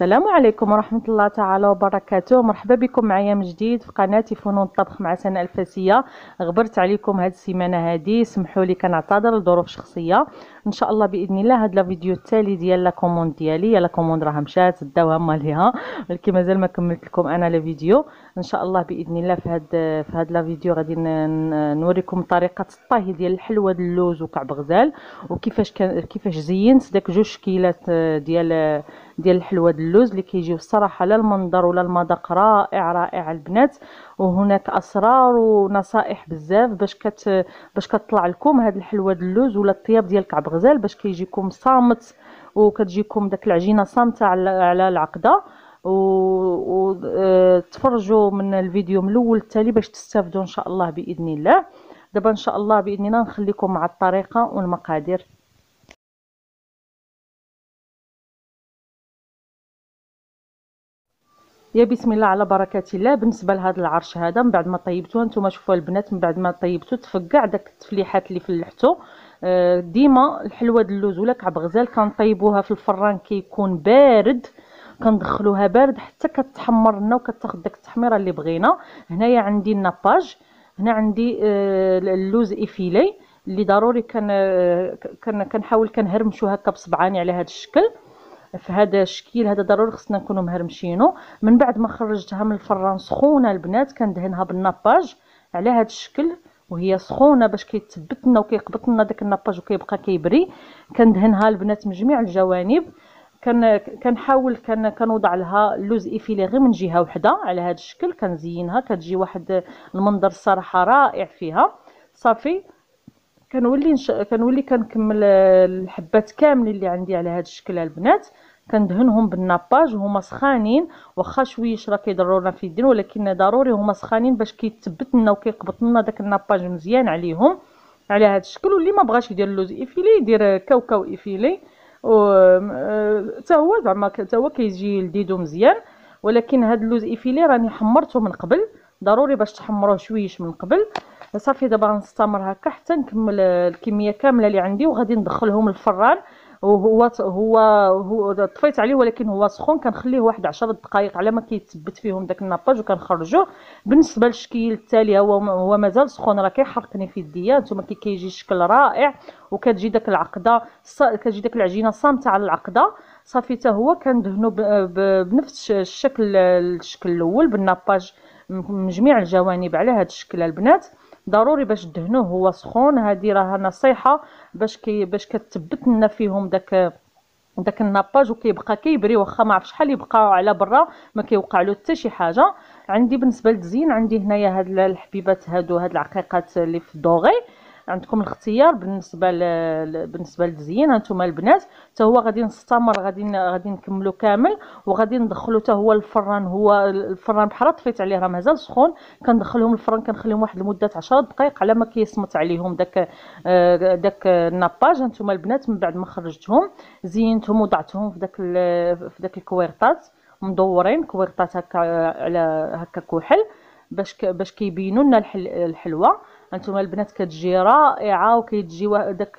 السلام عليكم ورحمة الله تعالى وبركاته. مرحبا بكم معايا من جديد في قناتي فنون الطبخ مع سناء الفاسية. غبرت عليكم هاد السيمانة هادي سمحوا لي كنعتذر لظروف شخصية. إن شاء الله بإذن الله هاد الفيديو التالي ديال la commande ديالي la commande راه مشات داوها ماليها ولكن مازال ما كملت لكم أنا الفيديو إن شاء الله بإذن الله في هاد في هاد الفيديو غادي نوريكم طريقة الطهي ديال الحلوى اللوز وكعب غزال وكيفاش كيفاش زينت داك جوج شكيلات ديال ديال الحلوى اللوز اللي كيجيو الصراحة لا المنظر ولا المذاق رائع رائع البنات. وهناك أسرار ونصائح بزاف باش كت باش كطلع لكم هاد الحلوى اللوز ولا الطياب ديال كعب غزال باش كيجيكم صامت وكتجيكم داك العجينة صامتة على العقدة. وتفرجوا آه، من الفيديو من الأول لتالي باش تستافدوا إن شاء الله بإذن الله. دابا إن شاء الله بإذن الله نخليكم مع الطريقة والمقادير. يا بسم الله على بركة الله. بالنسبة لهذا العرش هذا من بعد ما طيبتوه نتوما شوفوا البنات من بعد ما طيبتو تفقع داك التفليحات اللي فلحتو. ديما الحلوى د اللوز ولا كعب غزال كنطيبوها في الفران كيكون بارد كندخلوها بارد حتى كتحمر لنا وكتاخذ داك التحميرة اللي بغينا. هنايا عندي ال nappage هنا عندي آه، اللوز effilé اللي ضروري كان آه، كنحاول كنهرمشو هكا بصبعاني على هذا الشكل. في هذا الشكل هذا ضروري خصنا نكونوا مهرمشينو. من بعد ما خرجتها من الفران سخونة البنات كندهنها بال nappage على هذا الشكل. وهي سخونة باش كيتثبت لنا وكيقبط لنا داك ال nappage وكيبقى كيبري. كندهنها البنات من جميع الجوانب. كان كنحاول كان كنوضع لها اللوز effilé غير من جهة وحدة على هذا الشكل. كنزينها كتجي واحد المنظر الصراحه رائع فيها. صافي. كنولي. كنولي كنكمل الحبات كاملين اللي عندي على هذا الشكل البنات. كندهنهم بال nappage وهما سخانين واخا شويش راه كيضرونا في اليدين ولكن ضروري هما سخانين باش كيتثبت لنا وكيقبط لنا داك ال nappage مزيان عليهم على هذا الشكل واللي ما بغاش يدير اللوز effilé يدير كاوكاو effilé و حتى هو زعما حتى هو كيجي لذيذ مزيان ولكن هاد اللوز effilé راني حمرته من قبل ضروري باش تحمروه شويش من قبل. صافي دابا غنستمر هكا حتى نكمل الكمية كاملة اللي عندي وغادي ندخلهم الفران. وهو هو هو طفيت عليه ولكن هو سخون كنخليه واحد 10 دقائق على ما كيتثبت فيهم داك ال nappage وكنخرجوه. بالنسبة للشكل التالي هو هو مازال سخون راه كيحرقني في يديا نتوما كي كيجي شكل رائع وكتجي داك العقدة كتجي داك العجينة صامتة على العقدة. صافي حتى هو كندهنو بنفس الشكل الشكل الأول بال nappage من جميع الجوانب على هذا الشكل البنات. ضروري باش دهنوه هو سخون هذه راه نصيحة باش كي باش كتثبت لنا فيهم داك داك ال nappage وكيبقى كيبري واخا ما عرف شحال يبقى على برا ما كيوقع له حتى شي حاجة. عندي بالنسبة للتزيين عندي هنايا هاد الحبيبات هادو هاد العقيقات اللي في ال doré. عندكم الاختيار بالنسبة ل... بالنسبة للتزيين هانتوما البنات. حتى هو غادي نستمر غادي غادي نكملو كامل وغادي ندخلو حتى هو الفران هو الفران بحال طفيت عليه راه مازال سخون. كندخلهم الفران كنخليهم واحد لمدة 10 دقائق على ما كيصمت عليهم داك آه، داك الناباج. هانتوما البنات من بعد ما خرجتهم زينتهم وضعتهم في داك في داك الكويرطات مدورين كويرطات هكا على هكا كحل باش باش كيبينوا لنا الحلوة. هانتوما البنات كتجي رائعة وكيتجي داك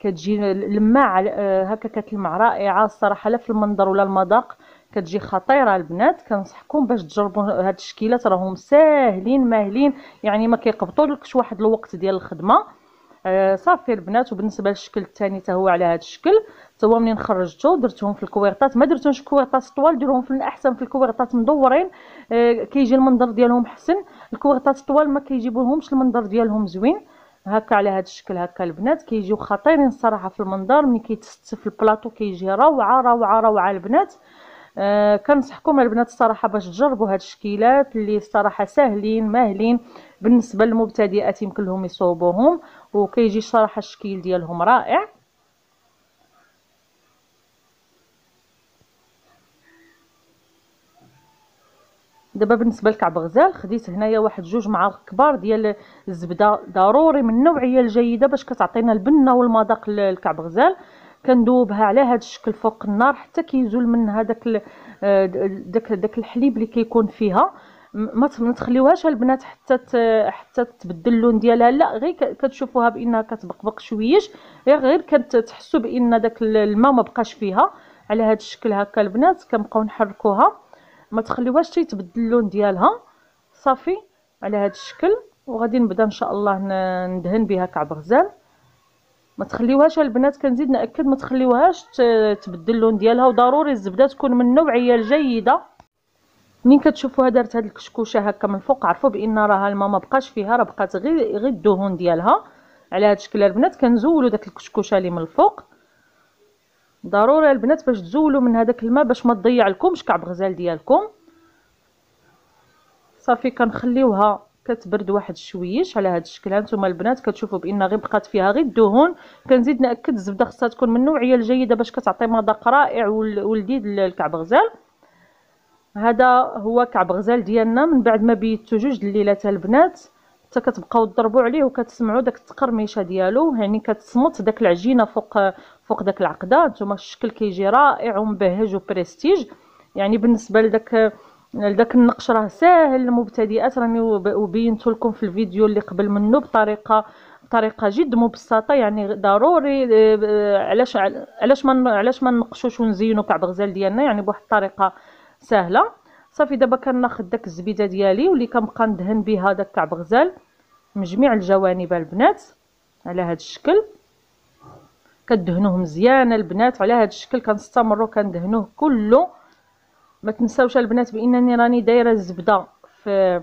كتجي لماع هكا كتلمع رائعة الصراحة لا في المنظر ولا المذاق. كتجي خطيرة البنات كنصحكم باش تجربوا هاد الشكيلات راهم ساهلين ماهلين يعني ما كيقبطولكش واحد الوقت ديال الخدمة. صافي البنات وبالنسبة للشكل الثاني حتى هو على هذا الشكل. حتى هو منين خرجته درتهم في الكويرطات ما درتهمش كويرطات طوال ديروهم في الأحسن في الكويرطات مدورين. آه كيجي المنظر ديالهم حسن. الكويرطات طوال ما كيجيبولهمش المنظر ديالهم زوين. هكا على هذا الشكل هكا البنات. كيجيو خطيرين الصراحه في المنظر. ملي كيتست في البلاطو كيجي روعة روعة روعة البنات. آه كنصحكم البنات الصراحه باش تجربوا هاد الشكيلات اللي الصراحه ساهلين ماهلين. بالنسبة للمبتدئات يمكن لهم يصوبوهم. وكيجي صراحة الشكل ديالهم رائع. دابا بالنسبة لكعب غزال خديت هنايا واحد جوج معالق كبار ديال الزبدة. ضروري من النوعية الجيدة باش كتعطينا البنة والمذاق للكعب غزال. كندوبها على هذا الشكل فوق النار حتى كيزول منها داك داك داك الحليب اللي كيكون فيها. ما تخليوهاش البنات حتى حتى تبدل اللون ديالها. لا غير كتشوفوها بأنها كتبقبق شويش. غير كتحسوا بأن داك الماء ما بقاش فيها. على هذا الشكل هكا البنات كنبقاو نحركوها. ما تخليوهاش تيتبدل اللون ديالها. صافي. على هذا الشكل. وغادي نبدا إن شاء الله ندهن بها كعب غزال ما تخليوهاش البنات. كنزيد نأكد ما تخليوهاش تبدل اللون ديالها. وضروري الزبدة تكون من النوعيه الجيده منين كتشوفوها دارت هاد الكشكوشة هكا من الفوق عرفوا بإن راها الماء ما بقاش فيها راه بقات غير غير الدهون ديالها. على هاد الشكل البنات كنزولوا داك الكشكوشة اللي من الفوق. ضروري البنات باش تزولوا من هذاك الماء باش ما تضيع لكمش كعب غزال ديالكم. صافي كنخليوها كتبرد واحد الشويش على هذا الشكل. هانتوما البنات كتشوفوا بإن غير بقات فيها غير الدهون. كنزيد نأكد الزبدة خصها تكون من النوعية الجيدة باش كتعطي مذاق رائع ولذيذ للكعب غزال هذا هو كعب غزال ديالنا من بعد ما بيتو جوج الليلات البنات. حتى كتبقاو تضربوا عليه وكتسمعوا داك التقرميشة ديالو يعني كتصمت داك العجينة فوق فوق داك العقده نتوما الشكل كيجي رائع ومبهج وبريستيج يعني بالنسبة لداك لذاك النقش راه ساهل للمبتدئات راني وبينت لكم في الفيديو اللي قبل منه بطريقة بطريقة جد مبسطة. يعني ضروري آه، علاش علاش ما علاش ما نقشوش ونزينوا كعب غزال ديالنا؟ يعني بواحد الطريقة سهلة. صافي دابا كناخذ داك الزبيدة ديالي واللي كنبقى ندهن بها داك كعب غزال من جميع الجوانب البنات على هذا الشكل. كدهنوه مزيان البنات على هذا الشكل كنستمروا كندهنوه كله. ما تنساوش البنات بإنني راني دايرة الزبدة في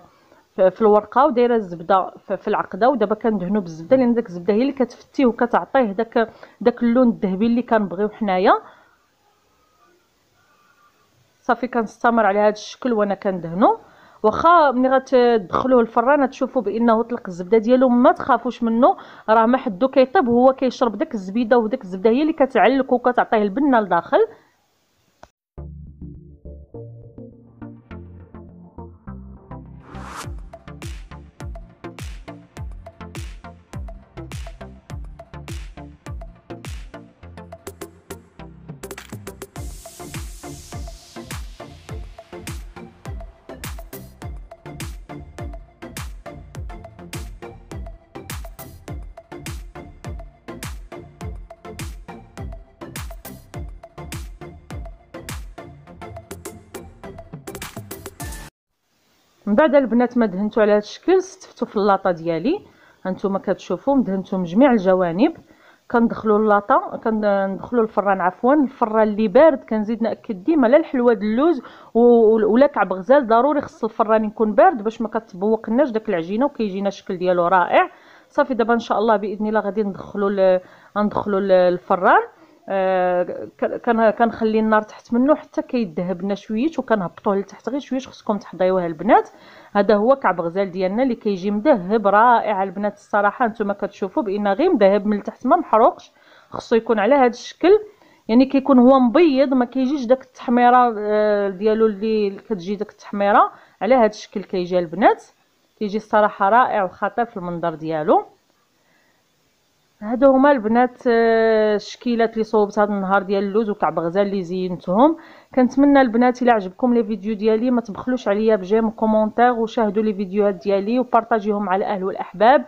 في الورقة ودايرة الزبدة في العقدة ودابا كندهنو بالزبدة لأن داك الزبدة هي اللي كتفتيه وكتعطيه داك داك اللون الذهبي اللي كنبغيو حنايا. صافي كنستمر على هذا الشكل وأنا كندهنو. واخا ملي غتدخلوه الفران تشوفوا بانه طلق الزبده ديالو ما تخافوش منه راه ما حدو كيطيب هو كيشرب داك الزبيده وداك الزبده هي اللي كتعلك وكتعطيه البنه لداخل. من بعد البنات ما دهنتو على هذا الشكل استفتو في اللاطه ديالي. هانتوما كتشوفوا مدهنتو من جميع الجوانب. كندخلوا اللاطه كندخلوا الفران عفوا. الفران اللي بارد كنزيد نأكد ديما لا الحلوه اللوز ولا كعب غزال. ضروري خص الفران يكون بارد باش ما كتبوقناش داك العجينة وكيجينا الشكل ديالو رائع. صافي دابا إن شاء الله بإذن الله غادي ندخلوا ندخلوا الفران. آه كنخلي النار تحت منه حتى كيذهب لنا وكنهبطوه لتحت غير شويش خصكم تحضيوه البنات. هذا هو كعب غزال ديالنا اللي كيجي مذهب رائع. البنات الصراحة نتوما كتشوفوا بأن غير مذهب من التحت ما محروقش. خصو يكون على هذا الشكل. يعني كيكون هو مبيض ما كيجيش داك التحميرة آه ديالو اللي كتجي داك التحميرة. على هذا الشكل كيجي البنات. كيجي الصراحة رائع وخطير في المنظر ديالو. هادو هما البنات الشكيلات آه، اللي صوبت هذا النهار ديال اللوز وكعب غزال اللي زينتهم. كنتمنى البنات إلى عجبكم les vidéos ديالي ما تبخلوش عليا ب j'aime و commentaire وشاهدوا les فيديوهات ديالي وبارطاجيهم على الاهل والأحباب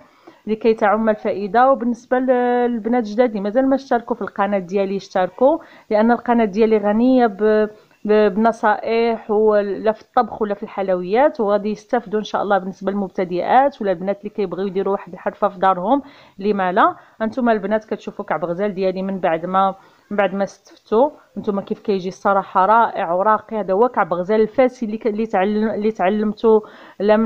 لكي تعم الفائدة. وبالنسبة للبنات جدادي مازال ما اشتركوا في القناة ديالي اشتركوا لأن القناة ديالي غنية ب بنصائح ولا في الطبخ ولا في الحلويات وغادي يستافدوا إن شاء الله بالنسبة للمبتدئات ولا البنات اللي كيبغيو يديروا واحد الحرفة في دارهم لما لا. أنتم البنات كتشوفوا كعب غزال ديالي من بعد ما من بعد ما استفتو نتوما كيف كيجي الصراحة رائع وراقي. هذا هو كعب غزال الفاسي اللي اللي تعلم اللي تعلمته لا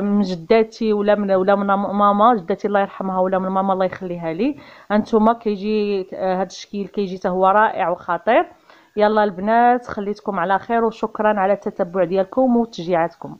من جداتي ولا من ولا من ماما جداتي الله يرحمها ولا من ماما الله يخليها لي. أنتم كيجي هذا الشكل كيجي حتى هو رائع وخطير. يلا البنات خليتكم على خير وشكرا على التتبع ديالكم وتشجيعاتكم.